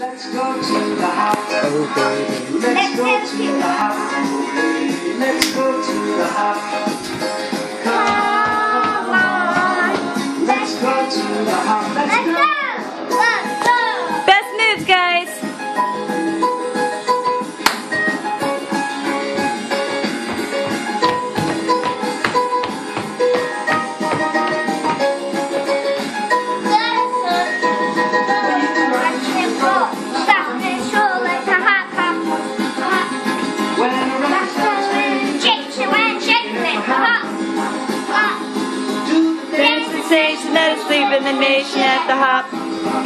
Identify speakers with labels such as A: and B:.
A: Let's go to the house.
B: Oh, baby.
A: Let's go to
C: sensation that is sleeping the nation at the hop.